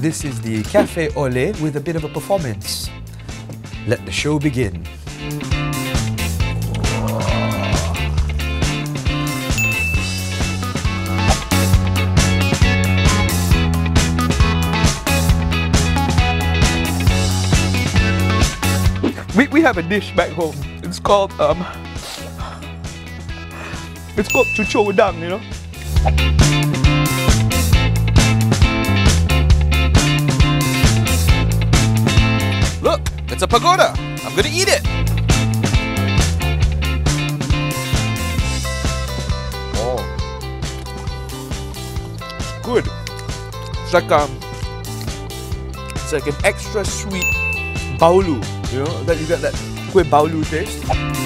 this is the Cafe Ole with a bit of a performance. Let the show begin. We, we have a dish back home. It's called um it's called cucur udang, you know? It's a pagoda. I'm gonna eat it. Oh. Good. It's like um it's like an extra sweet baulu, you know, that you get that kueh baulu taste.